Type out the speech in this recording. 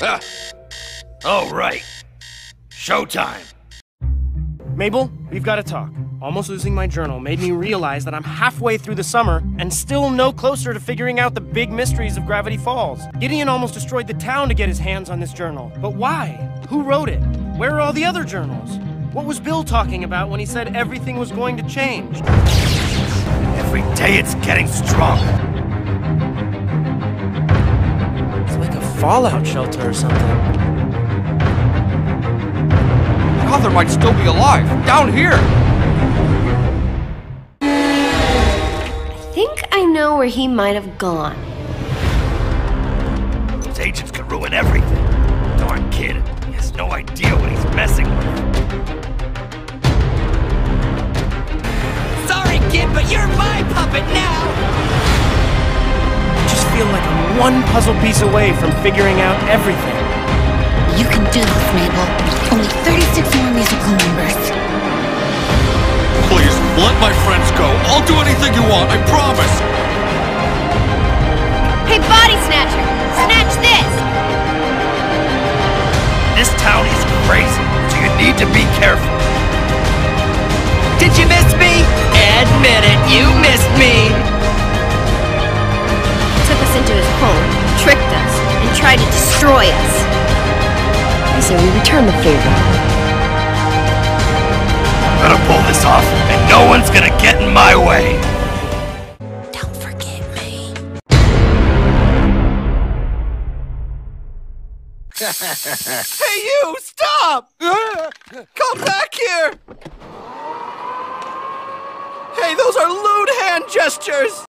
All right. Showtime. Mabel, we've got to talk. Almost losing my journal made me realize that I'm halfway through the summer and still no closer to figuring out the big mysteries of Gravity Falls. Gideon almost destroyed the town to get his hands on this journal. But why? Who wrote it? Where are all the other journals? What was Bill talking about when he said everything was going to change? Every day it's getting stronger. Fallout shelter or something. Father might still be alive, down here! I think I know where he might have gone. Those agents could ruin everything. Darn kid, he has no idea what he's messing with. One puzzle piece away from figuring out everything. You can do this, Mabel. Only 36 more musical numbers. Please, let my friends go. I'll do anything you want, I promise! Hey, Body Snatcher! Snatch this! This town is crazy, so you need to be careful. Did you miss me? Admit it, you and tried to destroy us. I say we return the favor. I'm gonna pull this off, and no one's gonna get in my way. Don't forget me. Hey, you! Stop! Come back here! Hey, those are lewd hand gestures!